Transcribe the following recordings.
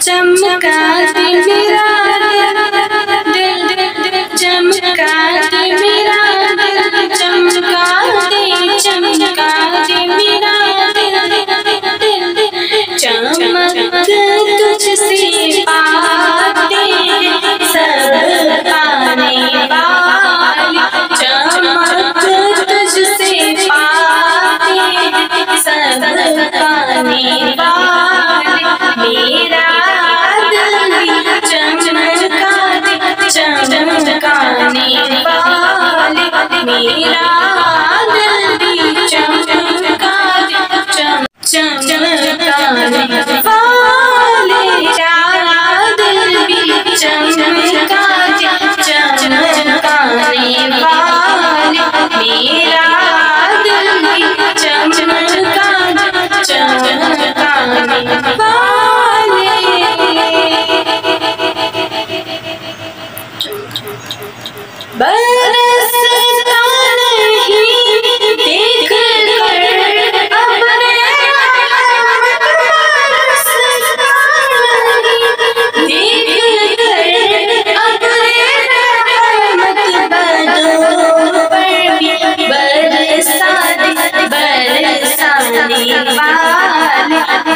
चमका दे मेरा दिल चमका लगाने वाले मेरा बरसता नहीं देख कर अपने बरसाने वाले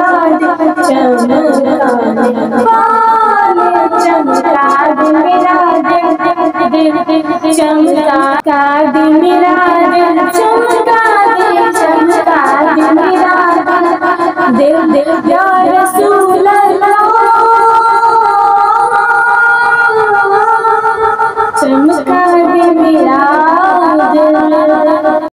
चमका दे मेरा दिल चमका दे चमका दे मेरा दिल दिल